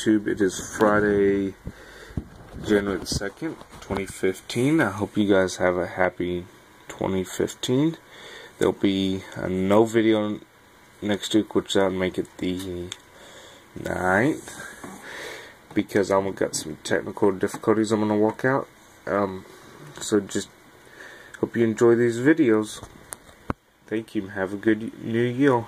YouTube? It is Friday, January 2nd, 2015. I hope you guys have a happy 2015. There'll be a no video next week, which I'll make it the 9th. Because I've got some technical difficulties I'm going to work out. Um, so just hope you enjoy these videos. Thank you. Have a good new year.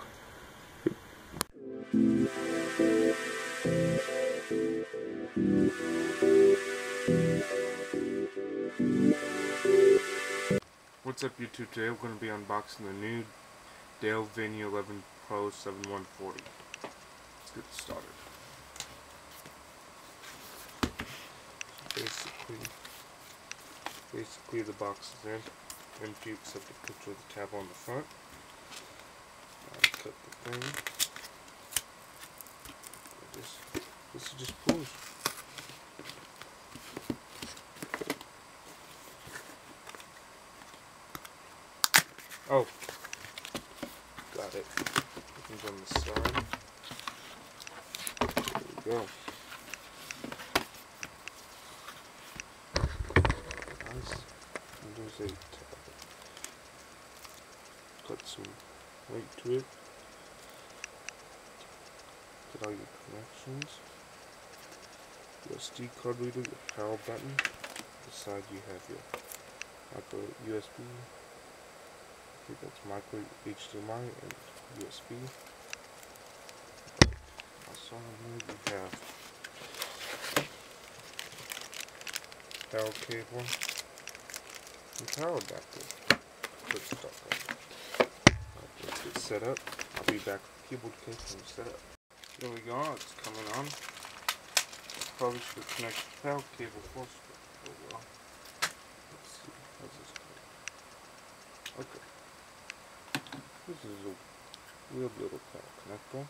What's up YouTube? Today we're going to be unboxing the new Dell Venue 11 Pro 7140. Let's get started. basically, basically the box is in, empty except the picture of the tab on the front. I cut the thing. This, this is just pulls. Oh, got it. Things on the side. There we go. Nice. Windows 8 tablet. Got some weight to it. Get all your connections. SD card reader, your power button. Beside you have your micro USB Okay, that's micro HDMI and USB. Also we have power cable and power adapter. Put stuff on. Let's get set up. I'll be back with keyboard case when set up. There we go, it's coming on. Probably should connect the power cable first. Oh, there we go. Let's see, how's this go? Okay. This is a real little power connector.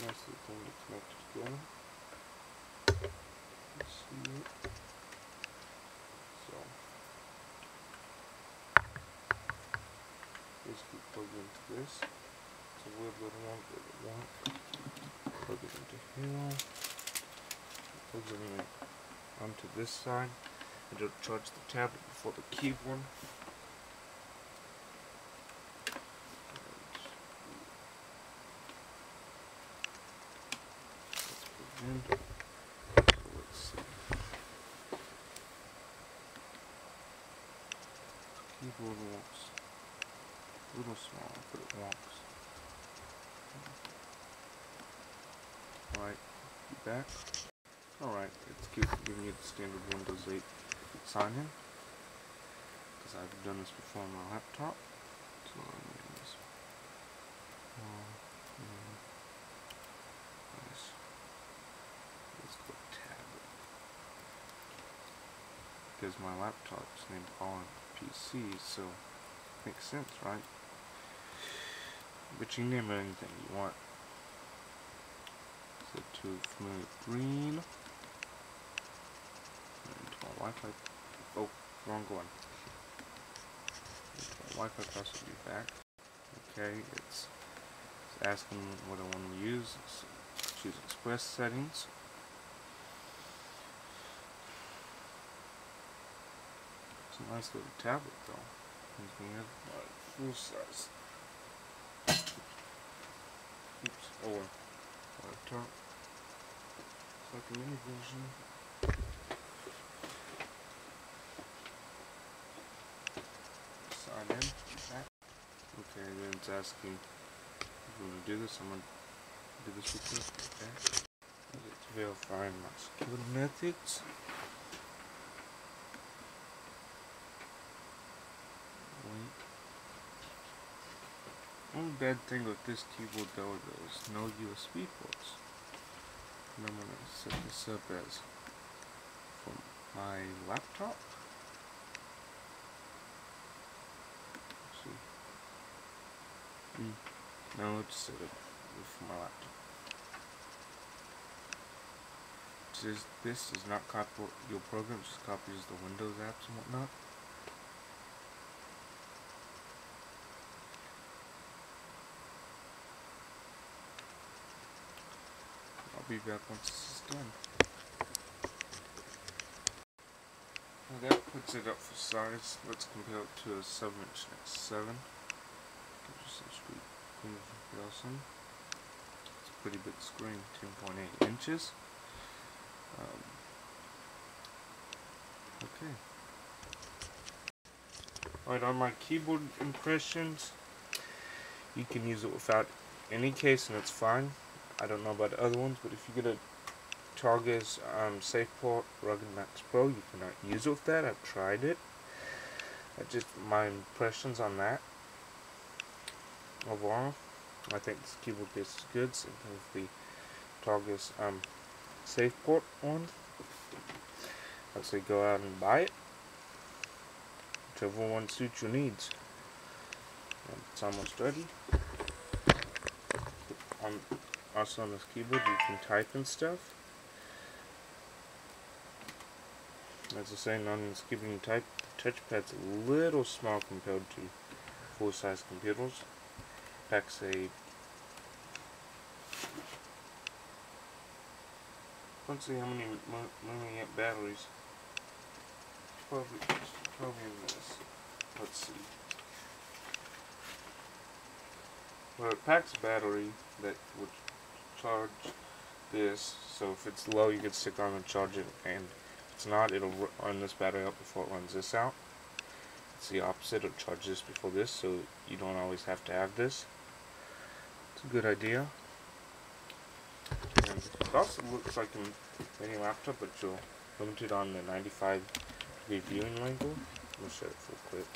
Nicely thing to connect together. Let's see it. So basically plug into this. Weird little one, but it won't. Plug it into here. Plug it in onto this side. And it'll charge the tablet before the keyboard. And so let's see. Keyboard works. Little small, but it works. Alright, back. Alright, it's giving you the standard Windows 8 sign in. Because I've done this before on my laptop. So. Let's go tablet. Because my laptop's named on PC, so makes sense, right? But you name it anything you want. Set to familiar green. Wi-Fi. Oh, wrong one. Wi-Fi password be back. Okay, it's, it's asking what I want to use. So choose Express settings. It's a nice little tablet though. It's full size. Or laptop. It's like a mini version. Sign in. Back. Okay, then it's asking if you want to do this. I'm going to do this with you. Okay. It's verifying my security methods. Only bad thing with this keyboard though is no USB ports. And I'm gonna set this up as from my laptop. Let's see. Mm. No, it's set up with my laptop. This, this does not copy your program, just copies the Windows apps and whatnot. Be back once this is done. That puts it up for size. Let's compare it to a 7 inch Nexus 7. Gives comparison. It's a pretty big screen, 10.8 inches. Um, okay. Alright, on my keyboard impressions, you can use it without any case and it's fine. I don't know about the other ones, but if you get a Targus um, SafePort Rugged Max Pro, you cannot use it with that. I've tried it. I just my impressions on that overall. I think this keyboard is good. Same with the Targus um, SafePort one. Say go out and buy it. Whichever one suits your needs. It's almost ready. On, also on this keyboard you can type and stuff. As I say, on this keyboard type The touchpad's a little small compared to full-size computers. Packs a Let's see how many many batteries. Probably, probably in this. Let's see. Well, it packs a battery that would charge this. So if it's low, you can stick on and charge it, and if it's not, it'll run this battery up before it runs this out. It's the opposite. It'll charge this before this, so you don't always have to have this. It's a good idea. And it also looks like a mini laptop, but you're limited on the 95 degree viewing angle. Let me show it full quick.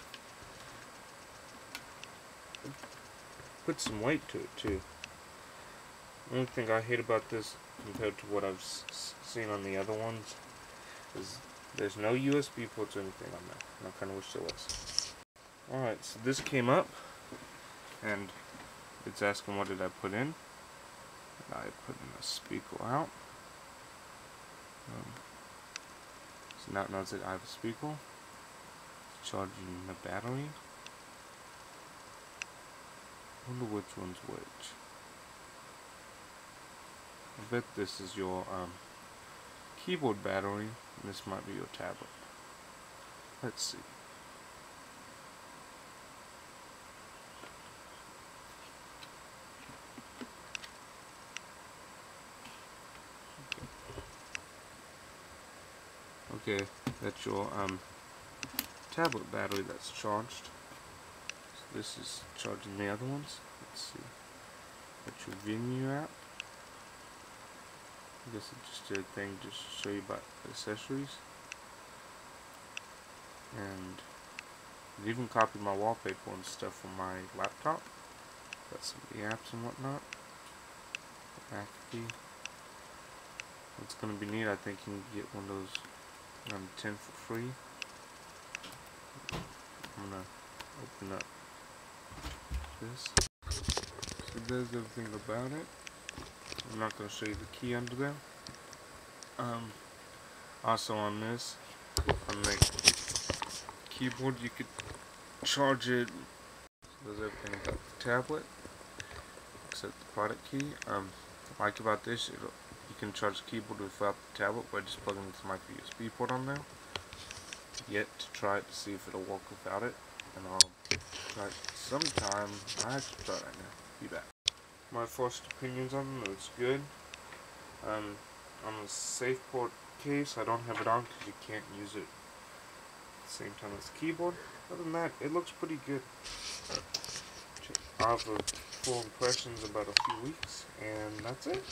Put some weight to it too. Only thing I hate about this compared to what I've seen on the other ones is there's no USB ports or anything on there. And I kind of wish there was. Alright, so this came up and it's asking what did I put in. I put in a speaker out. Um, so now it knows that I have a speaker. It's charging the battery. wonder which one's which. I bet this is your um, keyboard battery, and this might be your tablet. Let's see. Okay, that's your um, tablet battery that's charged. So this is charging the other ones. Let's see. That's your Venue app. I guess it's just a thing just to show you about accessories. And even copied my wallpaper and stuff from my laptop. Got some of the apps and whatnot. McAfee. It's gonna be neat. I think you can get one of those on 10 for free. I'm gonna open up this. So there's everything about it. I'm not going to show you the key under there. Um, also on this, on the keyboard, you could charge it. There's everything about the tablet, except the product key. Um, I like about this, you can charge the keyboard without the tablet by just plugging this micro USB port on there. Yet to try it to see if it'll work without it, and I'll try it sometime. I have to try right now. Be back my first opinions on them. It's good. Um, on the SafePort case, I don't have it on because you can't use it at the same time as the keyboard. Other than that, it looks pretty good. I'll have full impressions about a few weeks, and that's it.